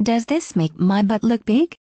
Does this make my butt look big?